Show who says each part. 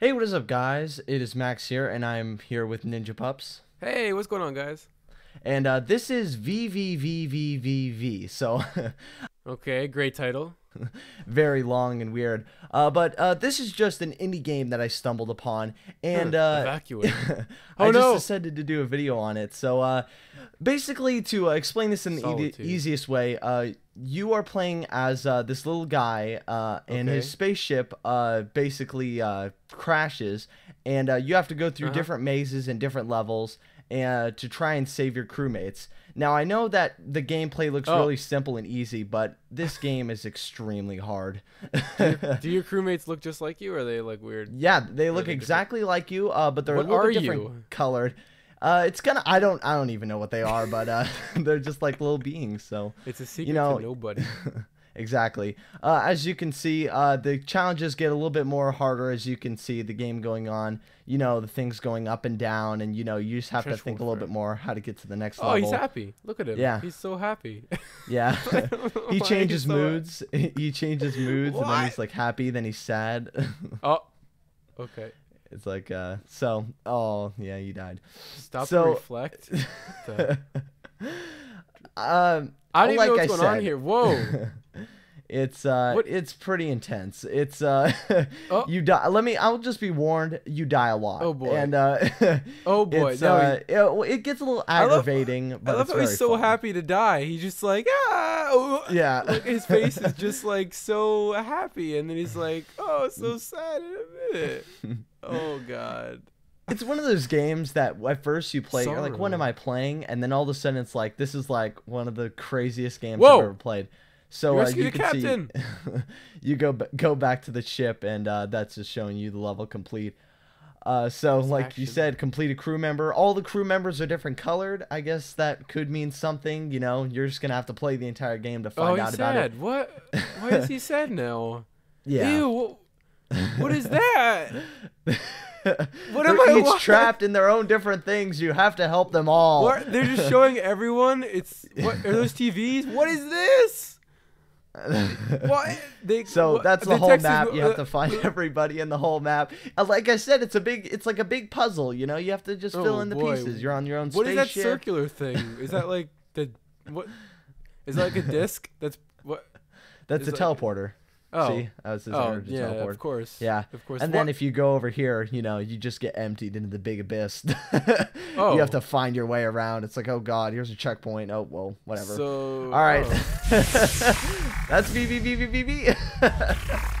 Speaker 1: Hey, what is up, guys? It is Max here, and I'm here with Ninja Pups.
Speaker 2: Hey, what's going on, guys?
Speaker 1: And uh, this is VVVVVV, so
Speaker 2: Okay, great title.
Speaker 1: very long and weird. Uh, but uh, this is just an indie game that I stumbled upon, and uh,
Speaker 2: Evacuate.
Speaker 1: I
Speaker 2: Oh,
Speaker 1: just
Speaker 2: no.
Speaker 1: decided to do a video on it. So uh, basically, to uh, explain this in the e- easiest way, uh, you are playing as uh, this little guy, uh, and his spaceship uh, basically uh, crashes, and uh, you have to go through
Speaker 2: Uh-huh.
Speaker 1: different mazes and different levels uh, to try and save your crewmates. Now I know that the gameplay looks
Speaker 2: Oh.
Speaker 1: really simple and easy, but this game is extremely hard.
Speaker 2: Do your crewmates look just like you, or are they like weird?
Speaker 1: Yeah, they look
Speaker 2: different.
Speaker 1: exactly like you, uh, but they're
Speaker 2: What
Speaker 1: a little bit different
Speaker 2: you?
Speaker 1: colored. Uh, it's kind of I don't. I don't even know what they are, but uh, they're just like little beings. So
Speaker 2: It's a secret you
Speaker 1: know-
Speaker 2: to nobody.
Speaker 1: exactly. Uh, as you can see, uh, the challenges get a little bit more harder as you can see the game going on. You know, the things going up and down, and you know, you just have to think a little bit more how to get to the next
Speaker 2: oh,
Speaker 1: level.
Speaker 2: Oh, he's happy. Look at him.
Speaker 1: Yeah.
Speaker 2: He's so happy.
Speaker 1: Yeah. he changes
Speaker 2: so-
Speaker 1: moods. he changes moods, and then he's like happy, then he's sad.
Speaker 2: Oh. Okay.
Speaker 1: It's like uh. So, oh yeah, you died.
Speaker 2: Stop
Speaker 1: So-
Speaker 2: to reflect. The-
Speaker 1: um,
Speaker 2: I don't even
Speaker 1: like
Speaker 2: know what's
Speaker 1: I
Speaker 2: going
Speaker 1: said,
Speaker 2: on here. Whoa.
Speaker 1: it's uh,
Speaker 2: What-
Speaker 1: it's pretty intense. It's uh,
Speaker 2: Oh.
Speaker 1: you die. Let me. I'll just be warned. You die a lot.
Speaker 2: Oh, boy.
Speaker 1: And uh,
Speaker 2: Oh boy.
Speaker 1: it's
Speaker 2: no,
Speaker 1: uh,
Speaker 2: he-
Speaker 1: it, it gets a little aggravating,
Speaker 2: I
Speaker 1: but
Speaker 2: love
Speaker 1: it's
Speaker 2: how he's so
Speaker 1: fun.
Speaker 2: happy to die. He's just like ah. oh,
Speaker 1: Yeah.
Speaker 2: Like his face is just like so happy, and then he's like, oh, so sad Oh god.
Speaker 1: It's one of those games that at first you play, you're like, "What am I playing?" And then all of a sudden, it's like, "This is like one of the craziest games
Speaker 2: Whoa!
Speaker 1: I've ever played." So
Speaker 2: You
Speaker 1: uh, you can see, you go go back to the ship, and uh, that's just showing you the level complete. Uh, so,
Speaker 2: It's
Speaker 1: like you said, complete a crew member. All the crew members are different colored. I guess that could mean something. You know, you're just gonna have to play the entire game to
Speaker 2: Oh,
Speaker 1: find out
Speaker 2: he's
Speaker 1: about it.
Speaker 2: What? Why is he sad now?
Speaker 1: Yeah.
Speaker 2: Ew. Wh- What is that? What am
Speaker 1: They're
Speaker 2: I
Speaker 1: each
Speaker 2: wa-
Speaker 1: trapped in their own different things. You have to help them all.
Speaker 2: What? They're just showing everyone. It's what are those TVs? What is this? What? They,
Speaker 1: So
Speaker 2: what-
Speaker 1: that's the, whole
Speaker 2: text is-
Speaker 1: map. You have
Speaker 2: uh,
Speaker 1: to find everybody in the whole map. Uh, Like I said, it's a big, it's like a big puzzle. You know, you have to just fill
Speaker 2: Oh,
Speaker 1: in the
Speaker 2: boy.
Speaker 1: pieces. You're on your own
Speaker 2: What is that circular thing? Is that like the what? Is that like a disc? That's what?
Speaker 1: That's a
Speaker 2: like-
Speaker 1: teleporter.
Speaker 2: Oh,
Speaker 1: See, that was his
Speaker 2: oh
Speaker 1: energy
Speaker 2: yeah,
Speaker 1: teleport.
Speaker 2: of course.
Speaker 1: Yeah.
Speaker 2: of course.
Speaker 1: And then
Speaker 2: What-
Speaker 1: if you go over here, you know, you just get emptied into the big abyss.
Speaker 2: Oh.
Speaker 1: You have oh. to find your way around. It's like, oh god, here's a checkpoint. Oh well, whatever.
Speaker 2: So
Speaker 1: All right.
Speaker 2: oh.
Speaker 1: That's VVVVVV.